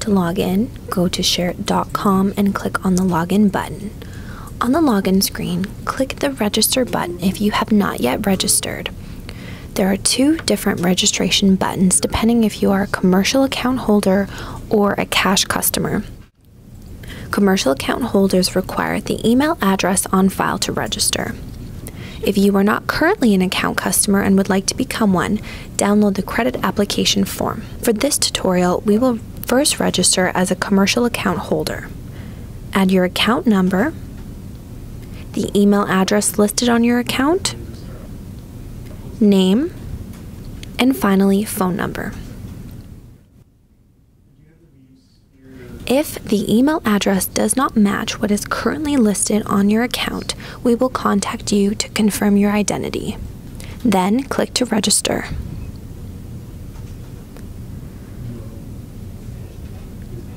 To log in, go to sheret.com and click on the login button. On the login screen, click the register button if you have not yet registered. There are two different registration buttons depending if you are a commercial account holder or a cash customer. Commercial account holders require the email address on file to register. If you are not currently an account customer and would like to become one, download the credit application form. For this tutorial, we will first register as a commercial account holder. Add your account number, the email address listed on your account, name, and finally, phone number. If the email address does not match what is currently listed on your account, we will contact you to confirm your identity. Then click to register.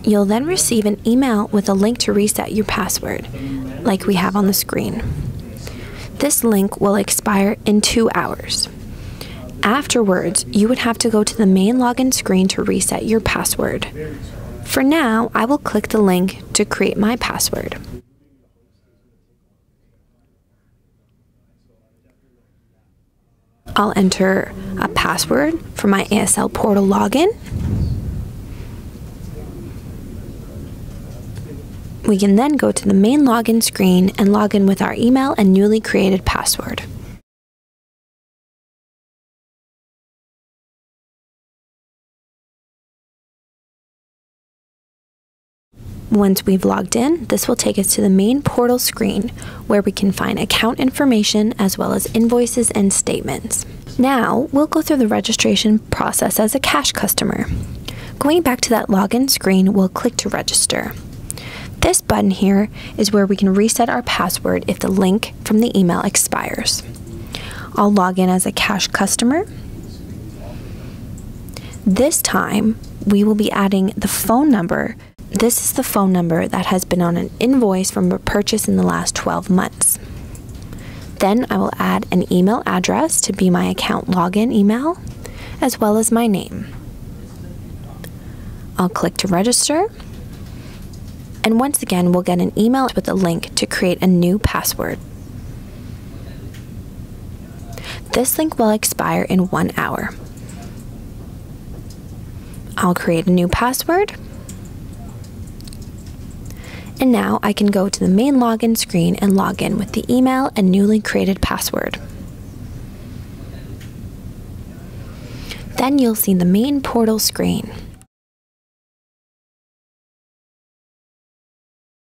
You'll then receive an email with a link to reset your password, like we have on the screen. This link will expire in two hours. Afterwards, you would have to go to the main login screen to reset your password. For now, I will click the link to create my password. I'll enter a password for my ASL portal login. We can then go to the main login screen and log in with our email and newly created password. Once we've logged in, this will take us to the main portal screen where we can find account information as well as invoices and statements. Now, we'll go through the registration process as a cash customer. Going back to that login screen, we'll click to register. This button here is where we can reset our password if the link from the email expires. I'll log in as a cash customer. This time, we will be adding the phone number. This is the phone number that has been on an invoice from a purchase in the last 12 months. Then I will add an email address to be my account login email, as well as my name. I'll click to register and once again, we'll get an email with a link to create a new password. This link will expire in one hour. I'll create a new password. And now I can go to the main login screen and log in with the email and newly created password. Then you'll see the main portal screen.